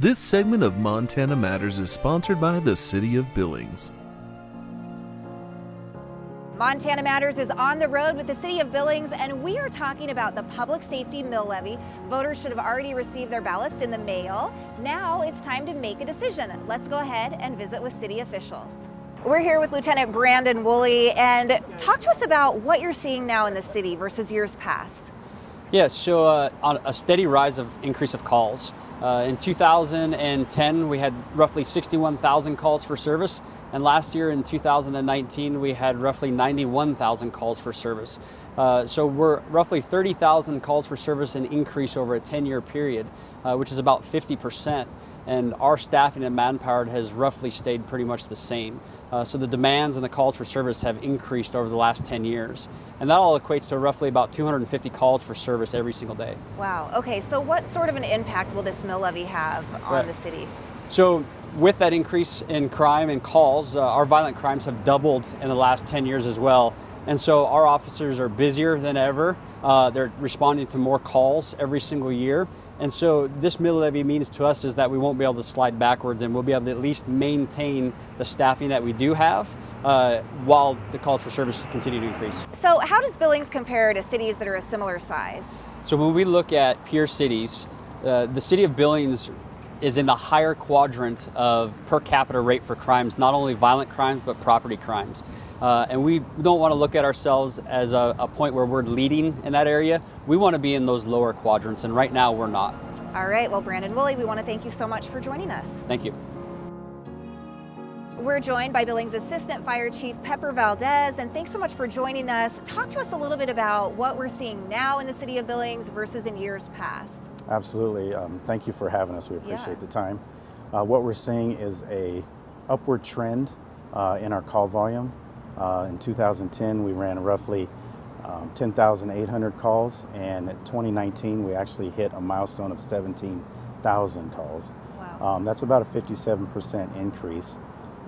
This segment of Montana Matters is sponsored by the City of Billings. Montana Matters is on the road with the City of Billings, and we are talking about the public safety mill levy. Voters should have already received their ballots in the mail. Now it's time to make a decision. Let's go ahead and visit with city officials. We're here with Lieutenant Brandon Woolley, and talk to us about what you're seeing now in the city versus years past. Yes, so uh, on a steady rise of increase of calls. Uh, in 2010, we had roughly 61,000 calls for service, and last year in 2019, we had roughly 91,000 calls for service. Uh, so we're roughly 30,000 calls for service an increase over a 10-year period, uh, which is about 50 percent and our staffing and manpower has roughly stayed pretty much the same. Uh, so the demands and the calls for service have increased over the last 10 years. And that all equates to roughly about 250 calls for service every single day. Wow, okay, so what sort of an impact will this mill levy have on right. the city? So with that increase in crime and calls, uh, our violent crimes have doubled in the last 10 years as well. And so our officers are busier than ever. Uh, they're responding to more calls every single year. And so this mill levy means to us is that we won't be able to slide backwards and we'll be able to at least maintain the staffing that we do have uh, while the calls for service continue to increase. So how does Billings compare to cities that are a similar size? So when we look at peer cities, uh, the city of Billings is in the higher quadrant of per capita rate for crimes, not only violent crimes, but property crimes. Uh, and we don't want to look at ourselves as a, a, point where we're leading in that area. We want to be in those lower quadrants, and right now we're not. All right, well, Brandon Woolley, we want to thank you so much for joining us. Thank you. We're joined by Billings Assistant Fire Chief Pepper Valdez, and thanks so much for joining us. Talk to us a little bit about what we're seeing now in the city of Billings versus in years past. Absolutely. Um, thank you for having us. We appreciate yeah. the time. Uh, what we're seeing is a upward trend uh, in our call volume. Uh, in 2010, we ran roughly um, 10,800 calls, and in 2019, we actually hit a milestone of 17,000 calls. Wow. Um, that's about a 57% increase.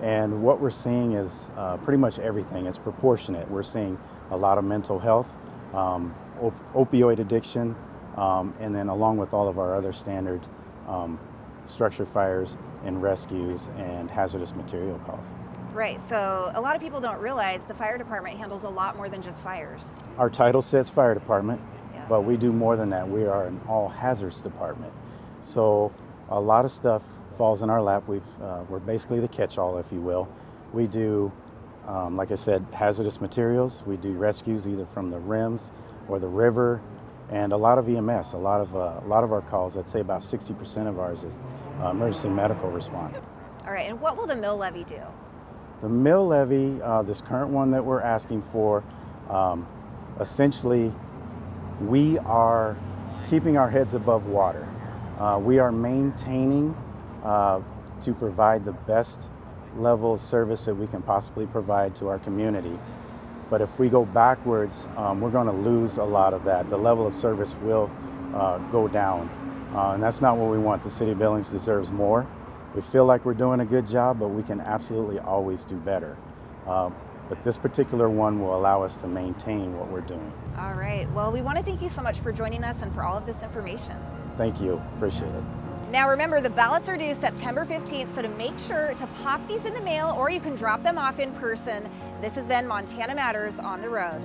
And what we're seeing is uh, pretty much everything. It's proportionate. We're seeing a lot of mental health, um, op opioid addiction, um, and then along with all of our other standard um, structure fires and rescues and hazardous material calls. Right, so a lot of people don't realize the fire department handles a lot more than just fires. Our title says fire department, yeah. but we do more than that. We are an all hazards department. So a lot of stuff falls in our lap. We've, uh, we're basically the catch-all, if you will. We do, um, like I said, hazardous materials. We do rescues either from the rims or the river and a lot of EMS, a lot of, uh, a lot of our calls, I'd say about 60% of ours is uh, emergency medical response. All right, and what will the mill levy do? The mill levy, uh, this current one that we're asking for, um, essentially we are keeping our heads above water. Uh, we are maintaining uh, to provide the best level of service that we can possibly provide to our community. But if we go backwards, um, we're going to lose a lot of that. The level of service will uh, go down. Uh, and that's not what we want. The City of Billings deserves more. We feel like we're doing a good job, but we can absolutely always do better. Uh, but this particular one will allow us to maintain what we're doing. All right. Well, we want to thank you so much for joining us and for all of this information. Thank you. Appreciate it. Now remember, the ballots are due September 15th, so to make sure to pop these in the mail or you can drop them off in person. This has been Montana Matters on the road.